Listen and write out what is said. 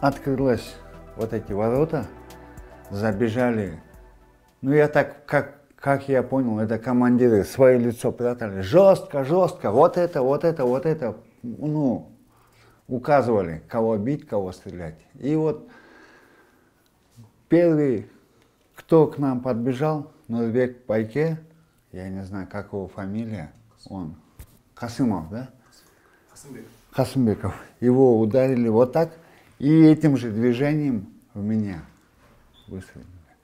открылась вот эти ворота, забежали. Ну, я так, как, как я понял, это командиры свое лицо прятали. Жестко, жестко, вот это, вот это, вот это. Ну, указывали, кого бить, кого стрелять. И вот первый, кто к нам подбежал, Нурбек Байке, я не знаю, как его фамилия, он, Касымов, да? Касымбеков. Касымбеков. Его ударили вот так, и этим же движением в меня выстрелили.